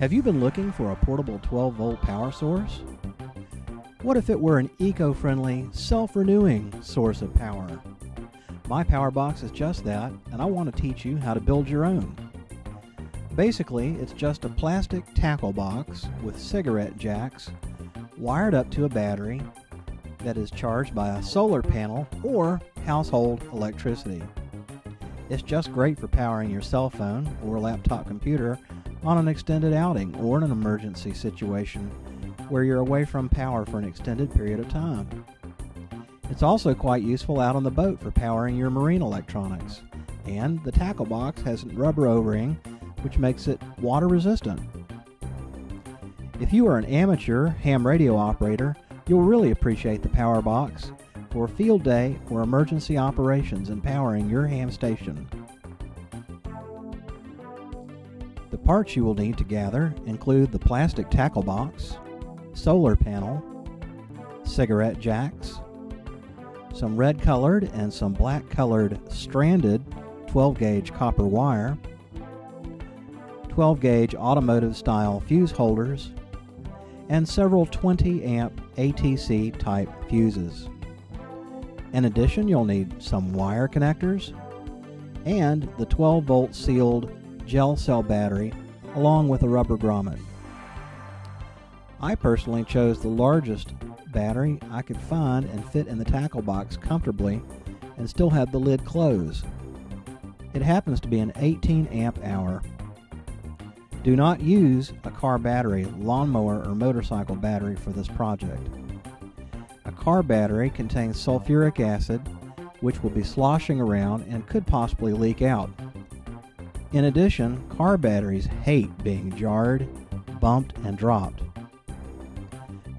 Have you been looking for a portable 12 volt power source? What if it were an eco friendly, self renewing source of power? My power box is just that, and I want to teach you how to build your own. Basically, it's just a plastic tackle box with cigarette jacks wired up to a battery that is charged by a solar panel or household electricity. It's just great for powering your cell phone or laptop computer on an extended outing or in an emergency situation where you're away from power for an extended period of time. It's also quite useful out on the boat for powering your marine electronics. And the tackle box has a rubber O-ring which makes it water resistant. If you are an amateur ham radio operator, you'll really appreciate the power box for field day or emergency operations and powering your ham station. Parts you will need to gather include the plastic tackle box, solar panel, cigarette jacks, some red colored and some black colored stranded 12 gauge copper wire, 12 gauge automotive style fuse holders, and several 20 amp ATC type fuses. In addition, you'll need some wire connectors and the 12 volt sealed gel cell battery along with a rubber grommet. I personally chose the largest battery I could find and fit in the tackle box comfortably and still have the lid closed. It happens to be an 18 amp hour. Do not use a car battery, lawnmower, or motorcycle battery for this project. A car battery contains sulfuric acid, which will be sloshing around and could possibly leak out. In addition, car batteries hate being jarred, bumped, and dropped.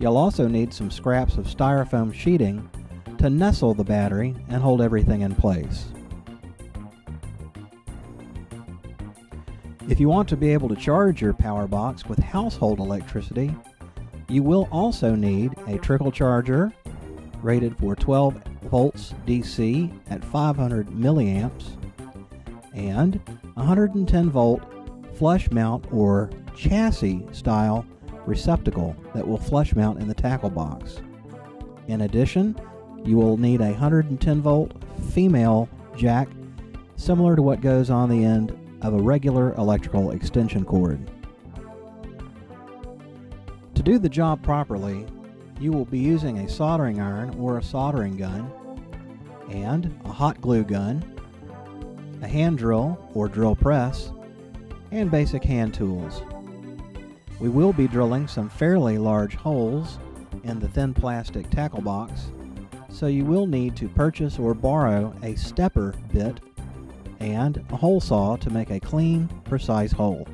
You'll also need some scraps of styrofoam sheeting to nestle the battery and hold everything in place. If you want to be able to charge your power box with household electricity, you will also need a trickle charger rated for 12 volts DC at 500 milliamps and 110 volt flush mount or chassis style receptacle that will flush mount in the tackle box. In addition, you will need a 110 volt female jack similar to what goes on the end of a regular electrical extension cord. To do the job properly, you will be using a soldering iron or a soldering gun and a hot glue gun, a hand drill or drill press, and basic hand tools. We will be drilling some fairly large holes in the thin plastic tackle box, so you will need to purchase or borrow a stepper bit and a hole saw to make a clean, precise hole.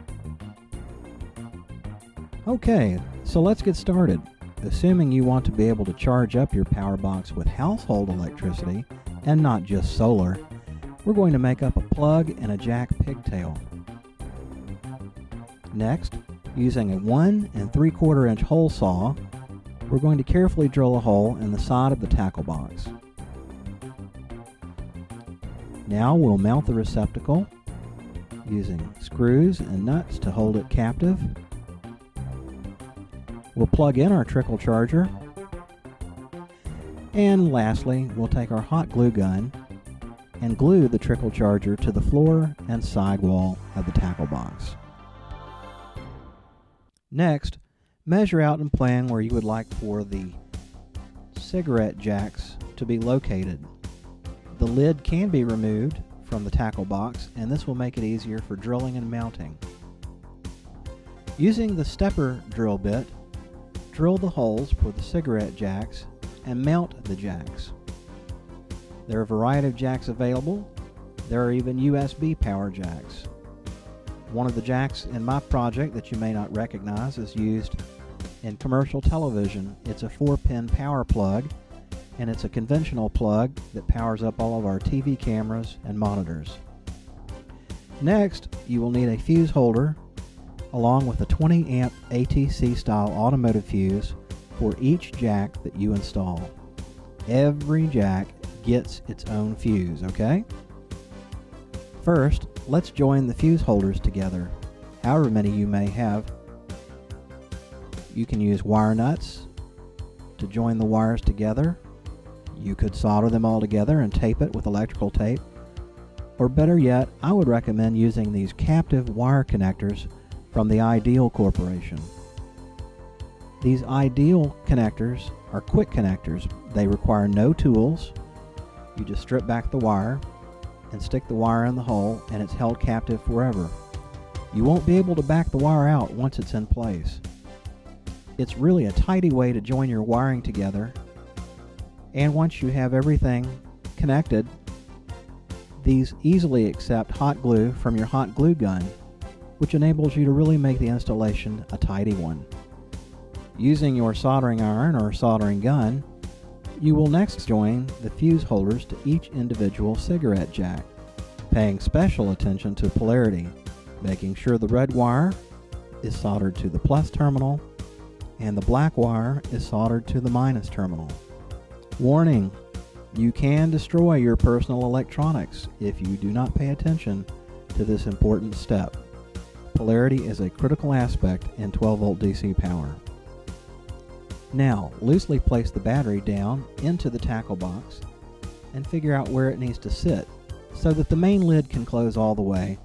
Okay, so let's get started. Assuming you want to be able to charge up your power box with household electricity and not just solar, we're going to make up a plug and a jack pigtail. Next, using a 1 and 3 quarter inch hole saw, we're going to carefully drill a hole in the side of the tackle box. Now we'll mount the receptacle using screws and nuts to hold it captive. We'll plug in our trickle charger. And lastly, we'll take our hot glue gun and glue the trickle charger to the floor and side wall of the tackle box. Next, measure out and plan where you would like for the cigarette jacks to be located. The lid can be removed from the tackle box and this will make it easier for drilling and mounting. Using the stepper drill bit, drill the holes for the cigarette jacks and mount the jacks. There are a variety of jacks available. There are even USB power jacks. One of the jacks in my project that you may not recognize is used in commercial television. It's a 4-pin power plug and it's a conventional plug that powers up all of our TV cameras and monitors. Next, you will need a fuse holder along with a 20 amp ATC style automotive fuse for each jack that you install. Every jack gets its own fuse, okay? First, let's join the fuse holders together, however many you may have You can use wire nuts to join the wires together. You could solder them all together and tape it with electrical tape. Or better yet, I would recommend using these captive wire connectors from the Ideal Corporation. These Ideal connectors are quick connectors. They require no tools. You just strip back the wire and stick the wire in the hole and it's held captive forever. You won't be able to back the wire out once it's in place. It's really a tidy way to join your wiring together and once you have everything connected, these easily accept hot glue from your hot glue gun, which enables you to really make the installation a tidy one. Using your soldering iron or soldering gun, you will next join the fuse holders to each individual cigarette jack, paying special attention to polarity, making sure the red wire is soldered to the plus terminal and the black wire is soldered to the minus terminal. Warning, you can destroy your personal electronics if you do not pay attention to this important step. Polarity is a critical aspect in 12 volt DC power. Now, loosely place the battery down into the tackle box and figure out where it needs to sit so that the main lid can close all the way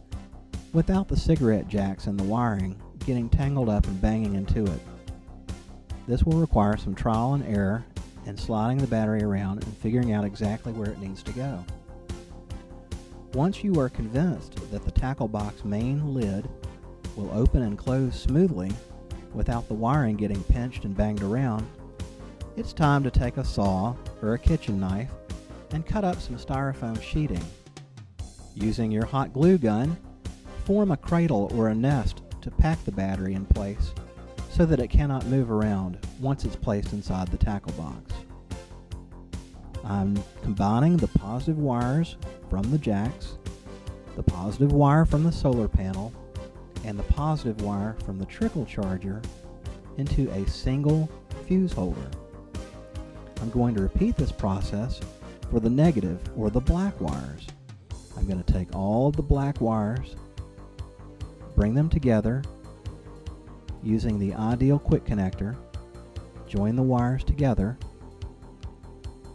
without the cigarette jacks and the wiring getting tangled up and banging into it. This will require some trial and error and sliding the battery around and figuring out exactly where it needs to go. Once you are convinced that the tackle box main lid will open and close smoothly without the wiring getting pinched and banged around, it's time to take a saw or a kitchen knife and cut up some styrofoam sheeting. Using your hot glue gun, form a cradle or a nest to pack the battery in place so that it cannot move around once it's placed inside the tackle box. I'm combining the positive wires from the jacks, the positive wire from the solar panel, and the positive wire from the trickle charger into a single fuse holder. I'm going to repeat this process for the negative or the black wires. I'm going to take all the black wires, bring them together using the ideal quick connector, join the wires together,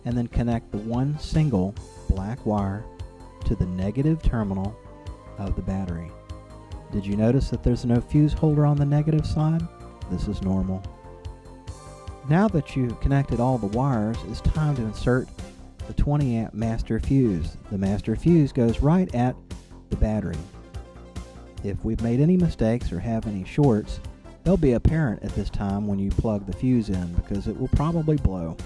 and then connect the one single black wire to the negative terminal of the battery. Did you notice that there's no fuse holder on the negative side? This is normal. Now that you've connected all the wires, it's time to insert the 20 amp master fuse. The master fuse goes right at the battery. If we've made any mistakes or have any shorts, they'll be apparent at this time when you plug the fuse in because it will probably blow.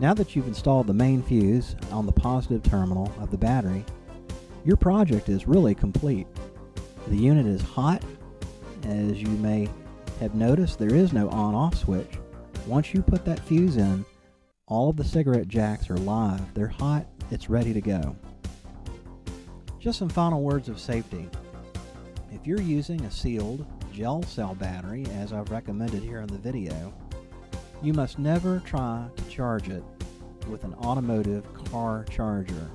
Now that you've installed the main fuse on the positive terminal of the battery, your project is really complete. The unit is hot. As you may have noticed, there is no on-off switch. Once you put that fuse in, all of the cigarette jacks are live. They're hot. It's ready to go. Just some final words of safety. If you're using a sealed gel cell battery, as I've recommended here in the video, you must never try to charge it with an automotive car charger.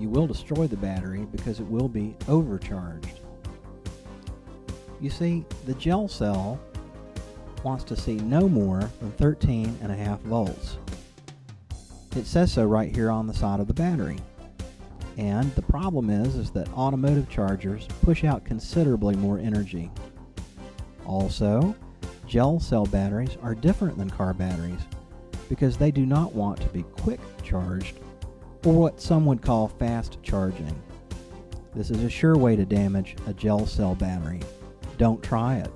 You will destroy the battery because it will be overcharged. You see, the gel cell wants to see no more than 13 and a half volts. It says so right here on the side of the battery. And the problem is, is that automotive chargers push out considerably more energy. Also, gel cell batteries are different than car batteries because they do not want to be quick charged or what some would call fast charging. This is a sure way to damage a gel cell battery. Don't try it.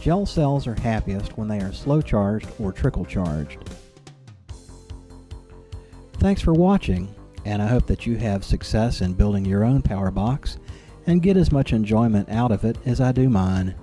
Gel cells are happiest when they are slow charged or trickle charged. Thanks for watching, and I hope that you have success in building your own power box and get as much enjoyment out of it as I do mine.